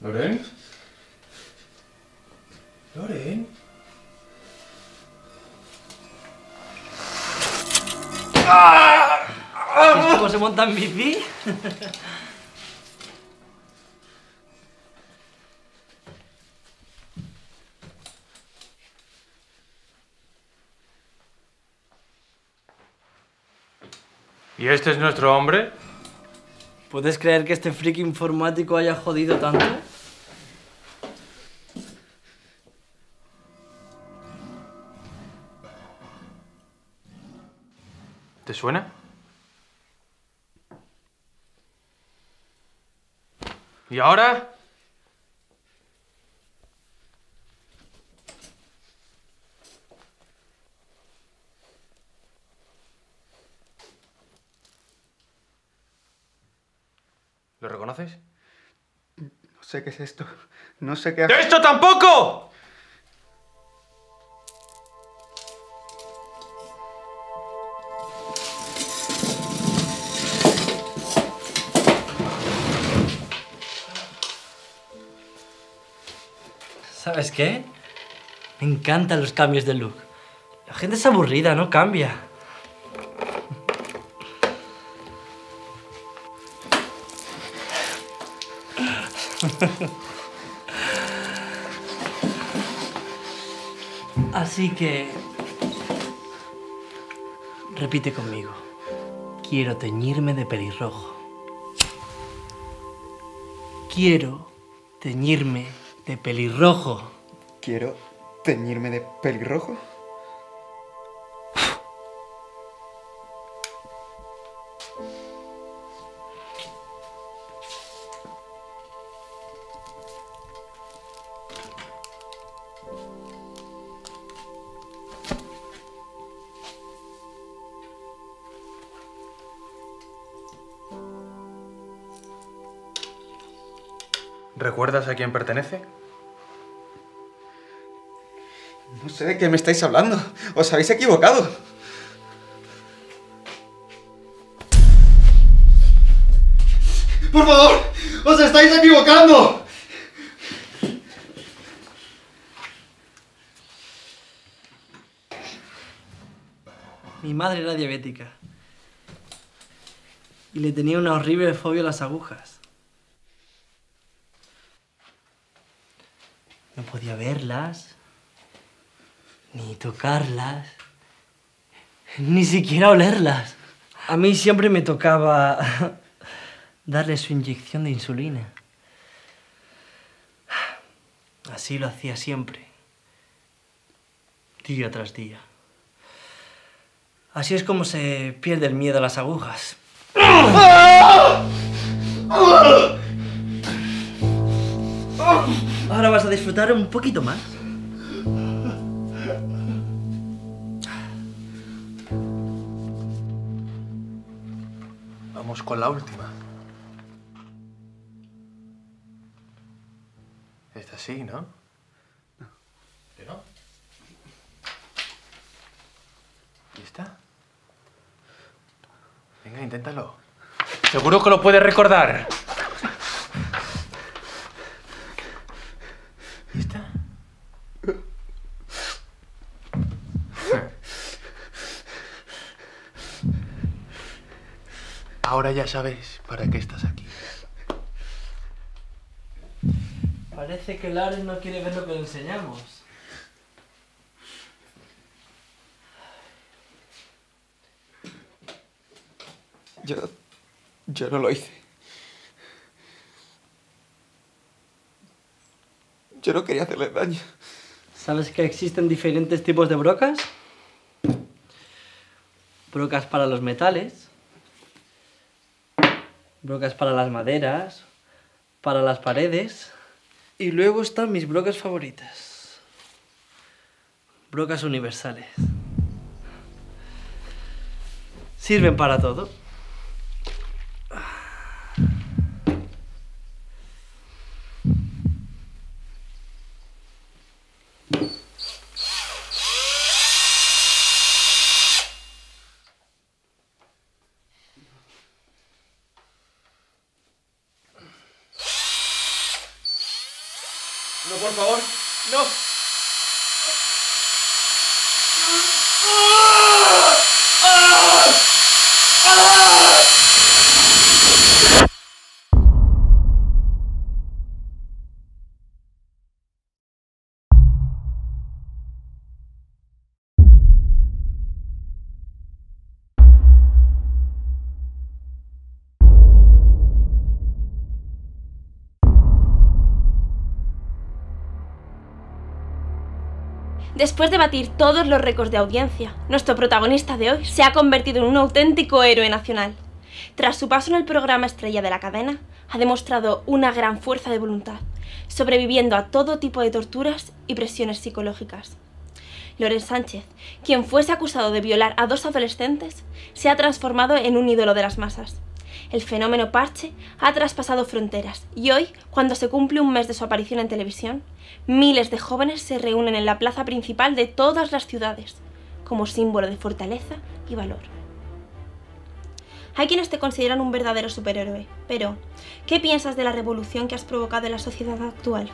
¿Loren? ¿Loren? ¿Es cómo se monta en bici? ¿Y este es nuestro hombre? ¿Puedes creer que este friki informático haya jodido tanto? ¿Te suena? ¿Y ahora? ¿Lo reconoces? No sé qué es esto. No sé qué. ¡Esto tampoco! ¿Sabes qué? Me encantan los cambios de look. La gente es aburrida, no cambia. Así que... Repite conmigo. Quiero teñirme de pelirrojo. Quiero teñirme de pelirrojo. Quiero teñirme de pelirrojo. ¿Recuerdas a quién pertenece? No sé de qué me estáis hablando. Os habéis equivocado. ¡Por favor! ¡Os estáis equivocando! Mi madre era diabética. Y le tenía una horrible fobia a las agujas. No podía verlas, ni tocarlas, ni siquiera olerlas. A mí siempre me tocaba darle su inyección de insulina. Así lo hacía siempre, día tras día. Así es como se pierde el miedo a las agujas. Ahora vas a disfrutar un poquito más. Vamos con la última. Esta sí, ¿no? ¿Que no? ¿Y esta? Venga, inténtalo. Seguro que lo puedes recordar. ¿Y esta? Ahora ya sabes para qué estás aquí. Parece que Laren no quiere ver lo que le enseñamos. Yo. Yo no lo hice. Yo no quería hacerle daño. ¿Sabes que existen diferentes tipos de brocas? Brocas para los metales, brocas para las maderas, para las paredes. Y luego están mis brocas favoritas. Brocas universales. Sirven para todo. No, por favor, no. Después de batir todos los récords de audiencia, nuestro protagonista de hoy se ha convertido en un auténtico héroe nacional. Tras su paso en el programa estrella de la cadena, ha demostrado una gran fuerza de voluntad, sobreviviendo a todo tipo de torturas y presiones psicológicas. Loren Sánchez, quien fuese acusado de violar a dos adolescentes, se ha transformado en un ídolo de las masas. El fenómeno parche ha traspasado fronteras y hoy, cuando se cumple un mes de su aparición en televisión, miles de jóvenes se reúnen en la plaza principal de todas las ciudades, como símbolo de fortaleza y valor. Hay quienes te consideran un verdadero superhéroe, pero ¿qué piensas de la revolución que has provocado en la sociedad actual?